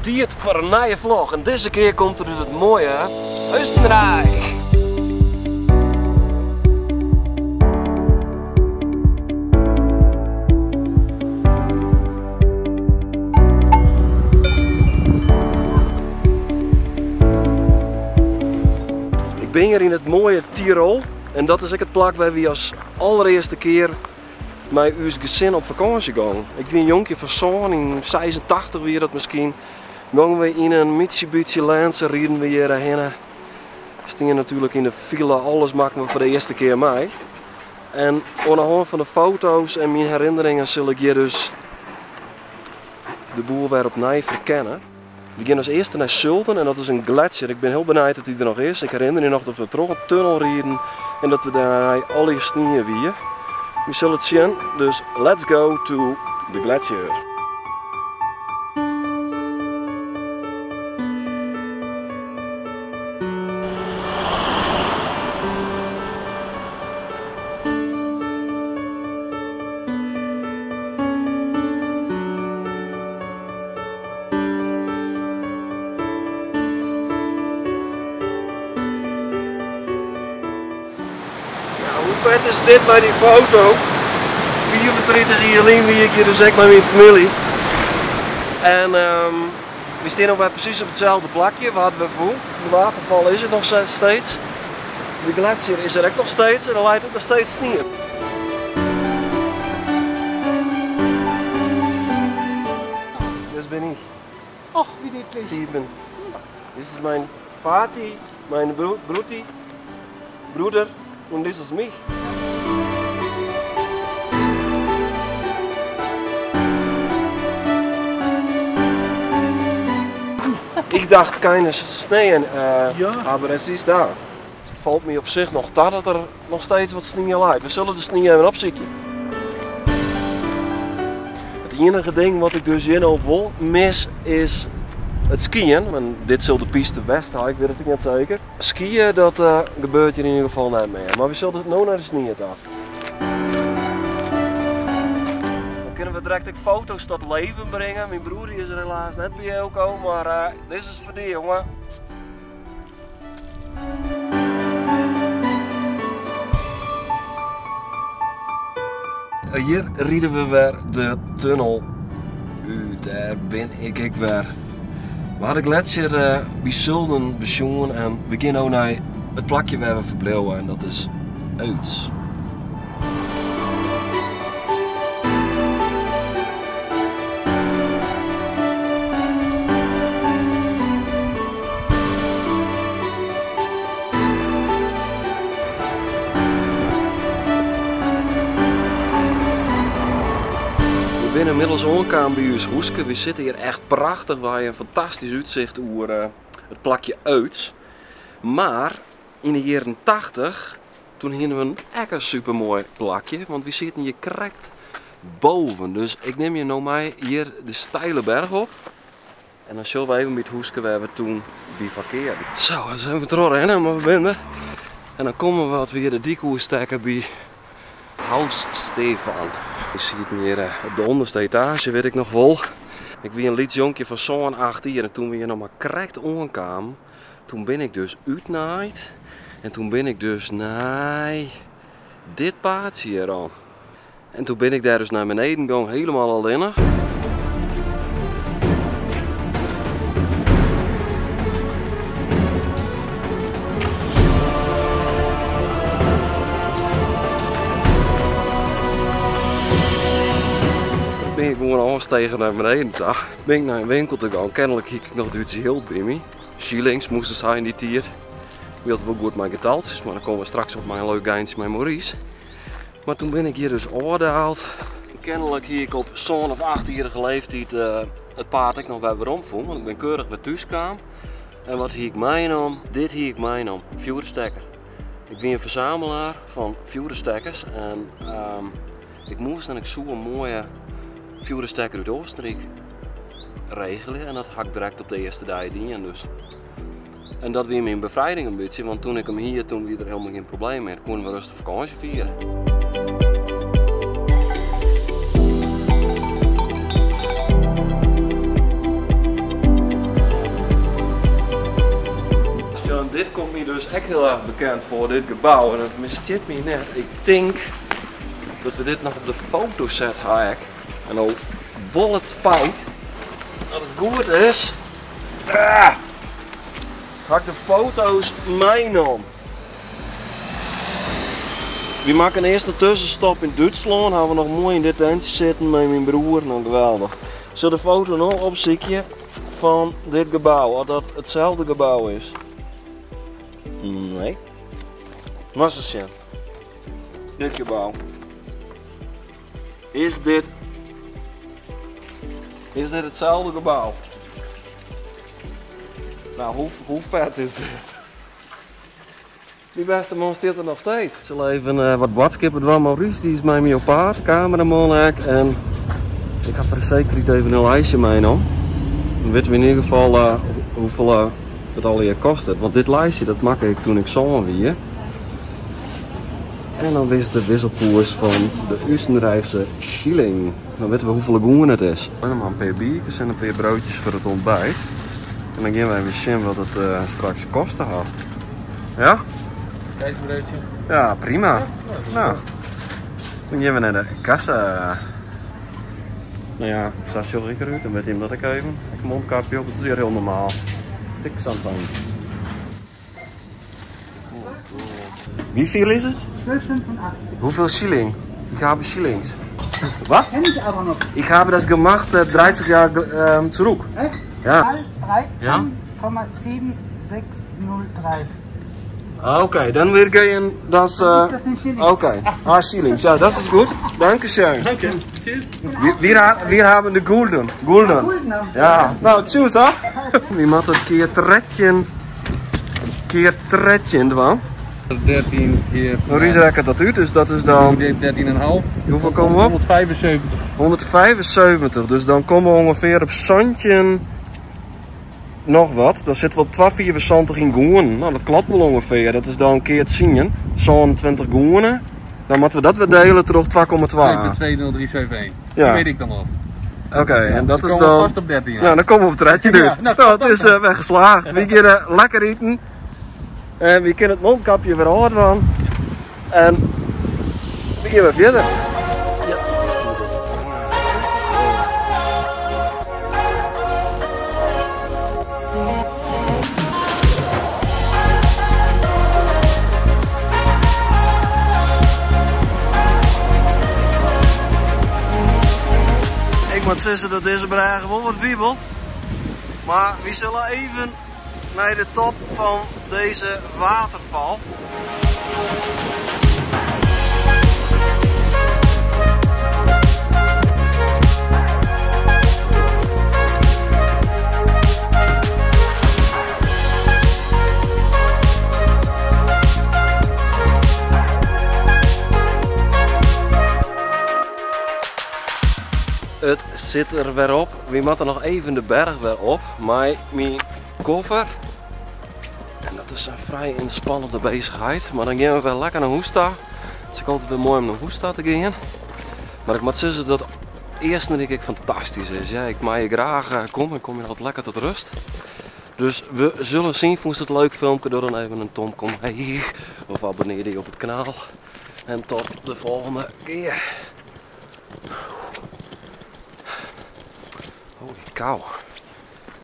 tijd voor een nieuwe vlog. En deze keer komt er dus het mooie Oostenrijk. Ik ben hier in het mooie Tirol. En dat is ook het plak waar we als allereerste keer met uw gezin op vakantie gaan. Ik ben een jonkje van Zoon, in 86 weer dat misschien. Gaan we in een Mitsubishi Lancer, rijden we hierheen. Stingen natuurlijk in de file, alles maken we voor de eerste keer mee. En aan de hand van de foto's en mijn herinneringen zal ik je dus de boel weer opnieuw verkennen. We gaan als eerste naar Sulten en dat is een gletsjer. Ik ben heel benieuwd dat die er nog is. Ik herinner me nog dat we toch een tunnel rijden en dat we daar alle sneeuw weer. We zullen het zien, dus let's go to the glacier. Vet is dit bij die foto? 34 jaar alleen wie ik hier dus echt met mijn familie. En ehm, we staan nog bij precies op hetzelfde plakje waar we voor. De waterval is er nog steeds. De glacier is er ook nog steeds en er lijkt ook nog steeds sneeuw. Dus ben ik. Och, wie dit is. Sieben. Dit is mijn Vati, mijn bro broertie, broeder en dit is mij. Ik dacht keine sneeuw, uh, Ja. maar het is daar. Het valt me op zich nog dat er nog steeds wat sneeuw lijkt. We zullen de sneeuw even opzoeken. Het enige ding wat ik dus hier nou vol mis is het skiën. Dit zal de piste best ik weet het niet zeker. Skiën dat eh, gebeurt hier in ieder geval niet meer. Maar we zullen het nu naar de sneeuw af. Dan kunnen we direct ook foto's tot leven brengen. Mijn broer is er helaas net bij Elko, maar eh, dit is voor die jongen. Hier rieden we weer de tunnel uit. Daar ben ik ik weer. We hadden gletsjer uh, bij Zulden bezonnen en we gaan nu naar het plakje waar we verbleven en dat is Uits. Inmiddels aangekomen bij Hoeske. We zitten hier echt prachtig. We hebben een fantastisch uitzicht over eh, het plakje Uits. Maar in de jaren 80, toen hadden we een echt een supermooi plakje. Want we zitten hier correct boven. Dus ik neem je nou mee hier de steile berg op. En dan zullen we even met Hoeske we toen bivakkeerden. Zo, dan zijn we er hè, maar we. En dan komen we wat weer de diekoe stekken bij Haus Stefan. Je ziet hier eh, op de onderste etage, weet ik nog wel. Ik wie een liedjonkje van zo'n 8 jaar en toen we hier nog maar correct omkwamen, toen ben ik dus uitnaaid. En toen ben ik dus naar dit paardje hier aan. En toen ben ik daar dus naar beneden gegaan, helemaal alleen. Ben ik gewoon afstegen naar beneden. Dag. Ben ik naar een winkel te gaan. Kennelijk hiek ik nog Duitse heel bij me. Shillings moesten zijn die tier. Wilde wel goed mijn getaltjes, maar dan komen we straks op mijn leuk geintje met Maurice. Maar toen ben ik hier dus oordeeld. Kennelijk hier ik op zo'n of achtjarige leeftijd uh, het paard ik nog wel weer omvoel. Want ik ben keurig weer thuis kwam. En wat hier ik mij om? Dit hier ik mij om. Vuurstekker. Ik ben een verzamelaar van vuurstekkers. En ehm, ik moest en ik zoek een mooie vuurstekker uit Oostenrijk regelen en dat hak direct op de eerste dag dus. En dat weer mijn bevrijding een beetje, want toen ik hem hier, toen weer er helemaal geen probleem mee. konden we rustig vakantie vieren. Dit komt me dus echt heel erg bekend voor, dit gebouw. En het mistit me net. Ik denk dat we dit nog op de foto zetten, ik. En ook vol het feit dat het goed is. Ah, ga ik de foto's meenemen. We maken eerst een tussenstop in Duitsland. Gaan we nog mooi in dit tentje zitten met mijn broer. Nou geweldig. Zullen de foto nog opzoeken van dit gebouw? Of dat hetzelfde gebouw is? Nee. Was het? Dit gebouw. Is dit. Is dit hetzelfde gebouw? Nou, hoe, hoe vet is dit? Die beste man staat er nog steeds. Ik zal even eh, wat badskippen doen. Maurice die is met me op paard, cameraman. En ik ga er zeker niet even een lijstje mee Dan weten we in ieder geval eh, hoeveel eh, het al hier kost. Want dit lijstje dat maak ik toen ik zong weer. En dan wist de wisselkoers van de Oostenrijkse shilling. Dan weten we hoeveel goen het is. En dan een paar biertjes en een paar broodjes voor het ontbijt. En dan gaan we even zien wat het uh, straks kosten had. Ja? Kijkbroodje. Ja, prima. Nou, dan gaan we naar de kassa. Nou ja, staat zo lekker uit, dan weet hij hem dat ik even. Ik mondkapje op, het is weer heel normaal. Dik Santan. Wie viel is het? 12,85. Hoeveel shilling? Ich habe Shillings. Was? Kenn ich aber noch. Ich habe das gemacht äh, 30 Jahre ähm, zurück. Echt? Ja. 13,7603. Ah, okay, dann wir gehen das. Äh, Das sind Schilling. okay, ah, Shillings. Ja, das ist gut. Dankeschön. Danke. Tschüss. Wir, haben de Gulden. Gulden. Gulden haben Sie. Ja, nou, tschüss, hè? Wie maakt het keer tretjen. Keer tretjen, dwan. 13 keer. Maurice rekent dat uit, dus dat is dan. 13,5. Hoeveel komen we op? 175. 175, dus dan komen we ongeveer op Santje nog wat. Dan zitten we op 1274 in Goen. Nou, dat klopt wel ongeveer. Dat is dan een keer het zien. 27 Goenen. Dan moeten we dat weer delen terug 2,2. 2,20371. Ja. Dat weet ik dan al. Oké, en dat Dan is dan... vast op 13 jaar. Nou, dan komen we op het redje dus. Ja, nou, nou, het top, is eh, weggeslaagd. We kunnen lekker eten. En we kunnen het mondkapje weer houden van. En we gaan verder. Ik moet zeggen dat deze bergen wel wat wiebelt. Maar we zullen even naar de top van deze waterval. Het zit er weer op. We moeten nog even de berg weer op. Maar mijn koffer. En dat is een vrij inspannende bezigheid. Maar dan gaan we wel lekker naar Hoesta. Het is altijd weer mooi om naar Hoesta te gaan. Maar ik moet zeggen dat het eerste denk ik fantastisch is. Ja, ik maak je graag eh, kom en kom je altijd lekker tot rust. Dus we zullen zien, vond je het leuk filmpje door dan even een tom kom hey, of abonneer je op het kanaal. En tot de volgende keer. Holy cow.